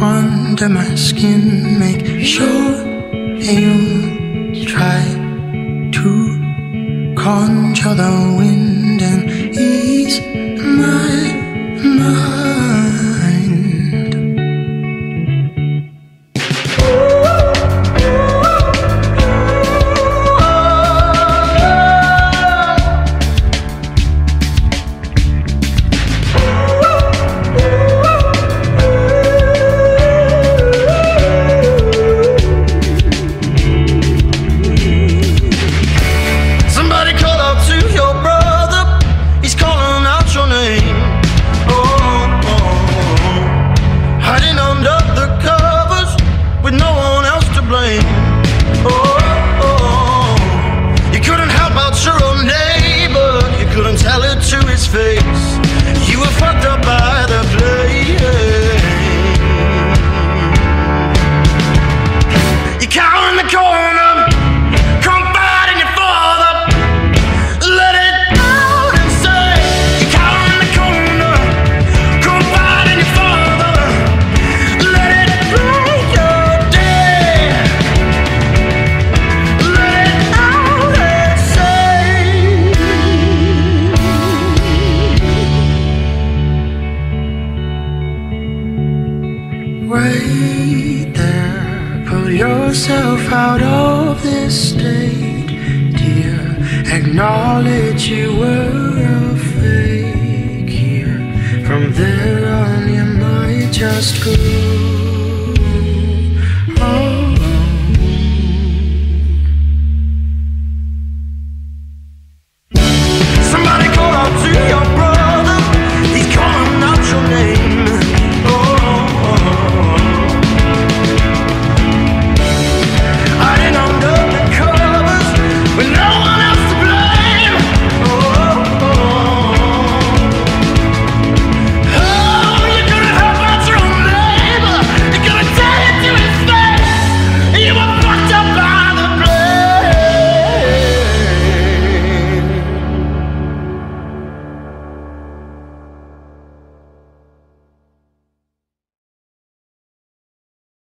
under my skin. Make sure you try to conjure the wind your brother. He's calling out your name. Oh, oh, oh. hiding under the covers with no one else to blame. Oh, oh, you couldn't help out your own neighbor. You couldn't tell it to his face. You were fucked up Wait there, pull yourself out of this state, dear. Acknowledge you were a fake here. From there on, you might just go.